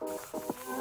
Música